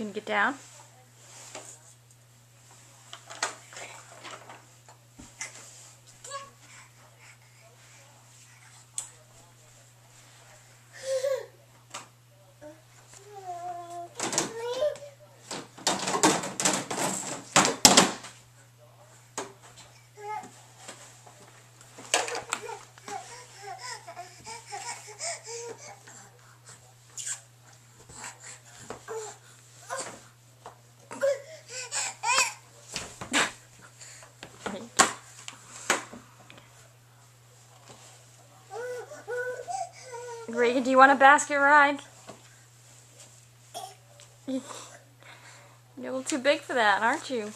Gonna get down? Reagan, do you want a basket ride? You're a little too big for that, aren't you?